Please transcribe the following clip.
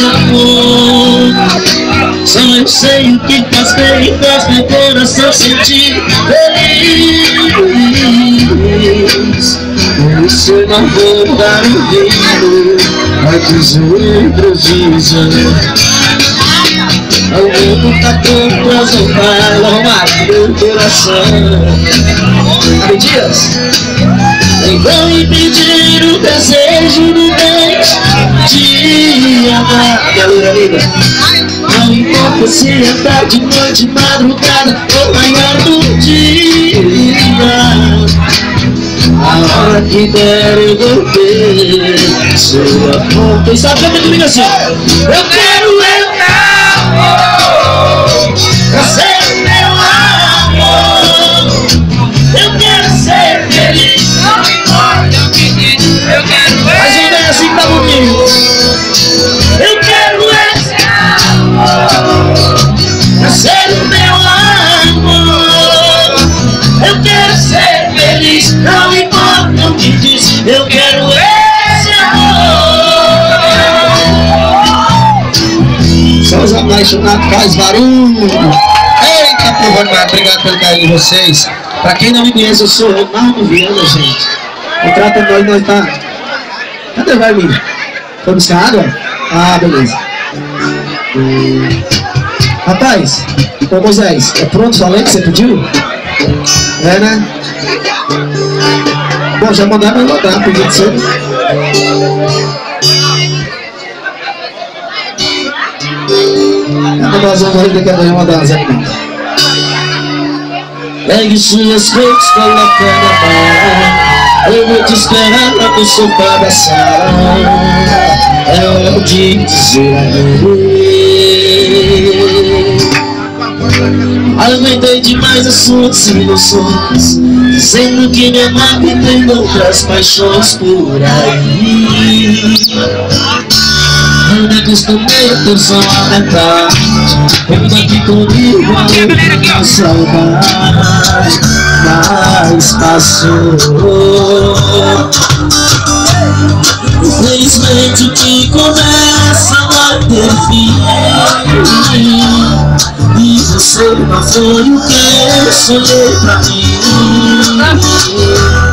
amor. Só eu sei o que faz bem Faz meu coração sentir feliz. Por isso eu não vou dar ouvido A outros dizem o mundo tá todo transformado Arrumado meu coração. Abre Dias. Nem vão impedir o desejo do mês De Não importa se é tarde, noite, madrugada. Ou manhã do dia. A hora que der eu vou ter. Sua mão Quem sabe canta comigo assim Eu quero Eu quero esse amor Só os apaixonados faz barulho Eita, porra, mas obrigado pelo carinho de vocês Pra quem não me conhece, eu sou Ronaldo Viana, gente Contrata nós, nós tá Cadê o Vermelho? Foi buscar água? Ah, beleza. Rapaz, ô Moisés, é pronto o que você pediu? É, né? Bom, já mandaram mandar, pedido seu. Nós vamos ainda que eu mandar as animadas. Pegue suas coisas, coloque na mão Eu vou te esperar lá no sofá da sala É hora de dizer adeus Aumentei demais as suas ilusões Dizendo que me amava e tem outras paixões por aí. Eu me acostumei a ter só a metade Vem aqui comigo a outra saudade Mas passou. Infelizmente o que Você não o que eu sonhei pra mim